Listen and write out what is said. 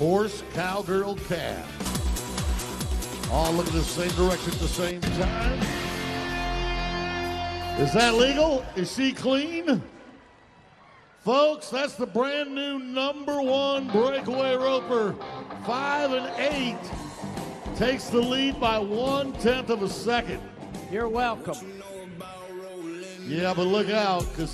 horse, cowgirl, calf. All looking the same direction at the same time. Is that legal? Is she clean? Folks, that's the brand new number one breakaway roper. Five and eight takes the lead by one tenth of a second. You're welcome. Yeah, but look out, because